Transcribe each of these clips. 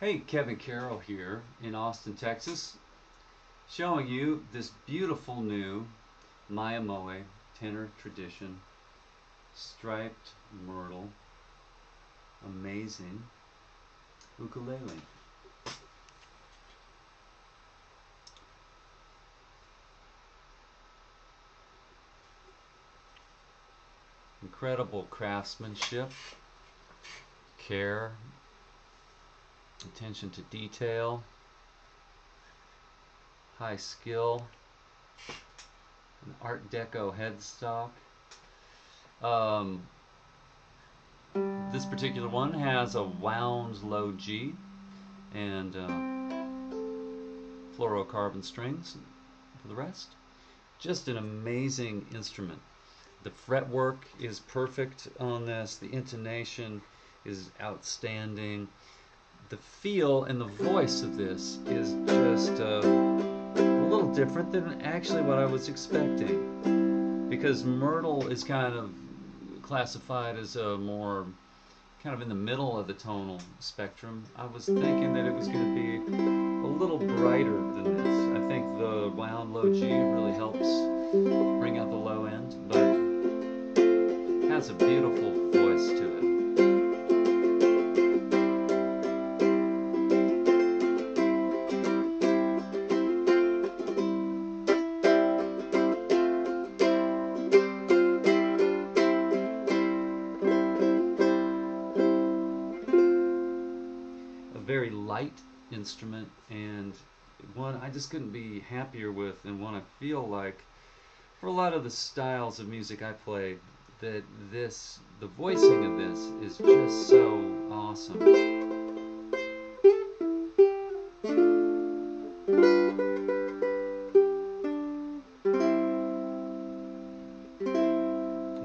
Hey, Kevin Carroll here in Austin, Texas, showing you this beautiful new Mya Moe tenor tradition striped myrtle amazing ukulele. Incredible craftsmanship, care, attention to detail, high skill, an Art Deco headstock. Um, this particular one has a wound low G and uh, fluorocarbon strings for the rest. Just an amazing instrument. The fretwork is perfect on this. The intonation is outstanding. The feel and the voice of this is just uh, a little different than actually what I was expecting. Because Myrtle is kind of classified as a more kind of in the middle of the tonal spectrum. I was thinking that it was going to be a little brighter than this. I think the wound low G really helps bring out the low end, but has a beautiful voice to it. Instrument and one I just couldn't be happier with and one I feel like for a lot of the styles of music I play that this the voicing of this is just so awesome.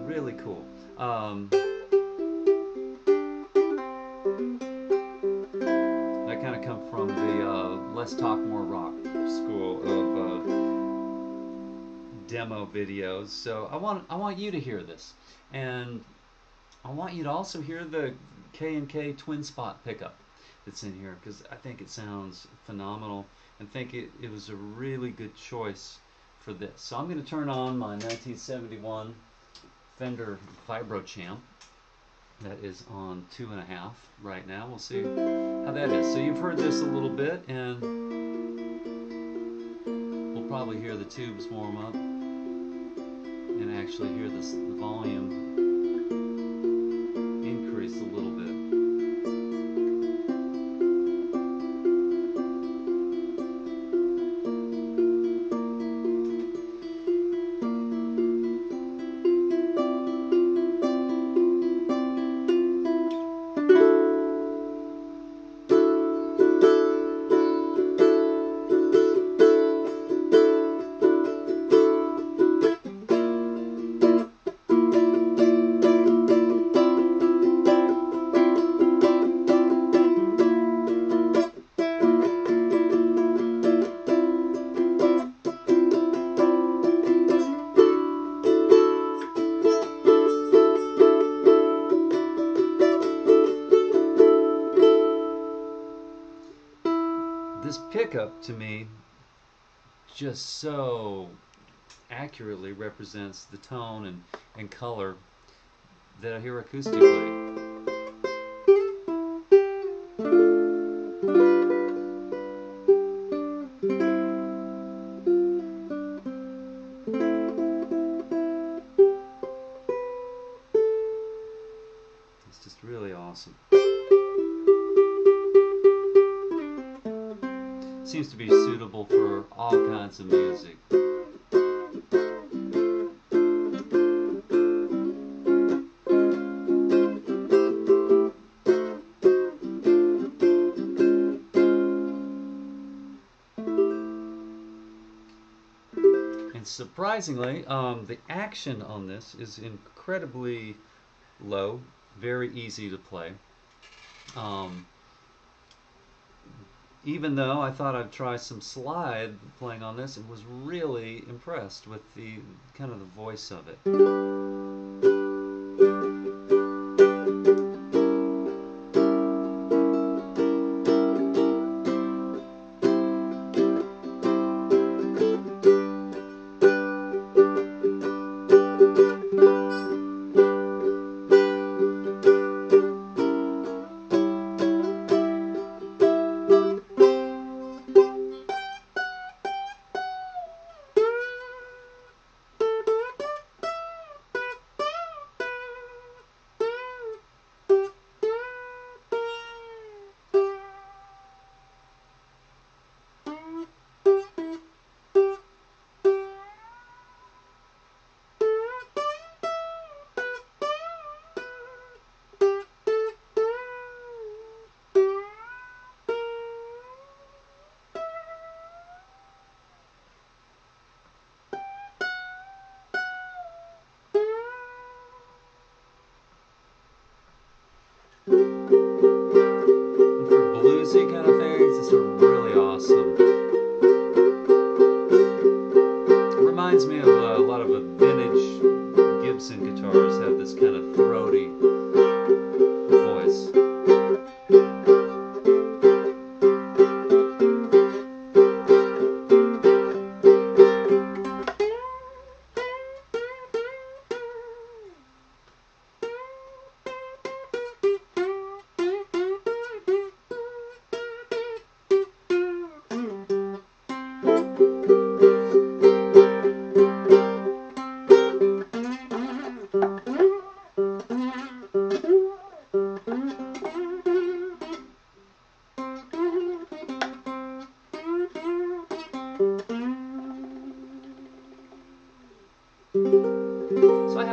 Really cool. Um, Less Talk More Rock school of uh, demo videos. So I want I want you to hear this, and I want you to also hear the K and K twin spot pickup that's in here because I think it sounds phenomenal and think it, it was a really good choice for this. So I'm going to turn on my 1971 Fender Vibrochamp that is on two and a half right now. We'll see how that is. So you've heard this a little bit and we'll probably hear the tubes warm up and actually hear this the volume increase a little pickup to me just so accurately represents the tone and, and color that I hear acoustically. Seems to be suitable for all kinds of music. And surprisingly, um, the action on this is incredibly low, very easy to play. Um, even though I thought I'd try some slide playing on this, and was really impressed with the kind of the voice of it.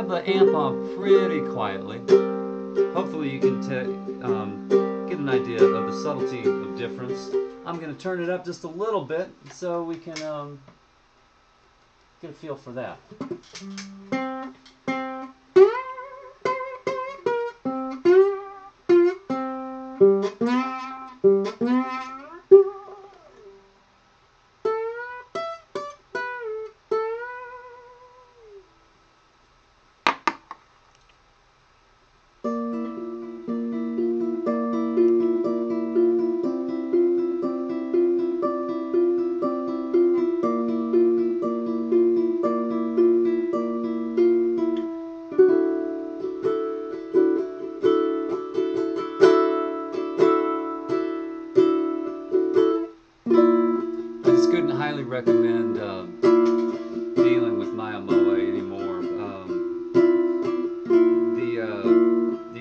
The amp on pretty quietly. Hopefully you can um, get an idea of the subtlety of difference. I'm going to turn it up just a little bit so we can um, get a feel for that.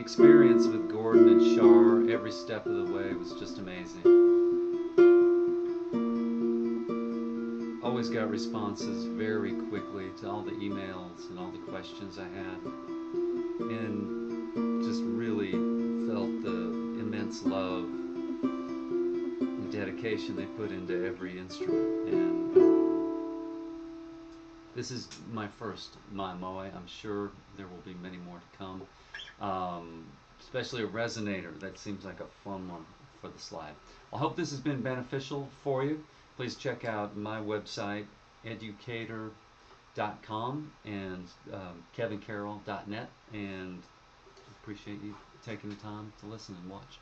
Experience with Gordon and Shar every step of the way was just amazing. Always got responses very quickly to all the emails and all the questions I had, and just really felt the immense love and dedication they put into every instrument. And this is my first Mya Moe. I'm sure there will be many more to come. Um, especially a resonator. That seems like a fun one for the slide. I hope this has been beneficial for you. Please check out my website, edukecator.com and um, kevincarroll.net. And appreciate you taking the time to listen and watch.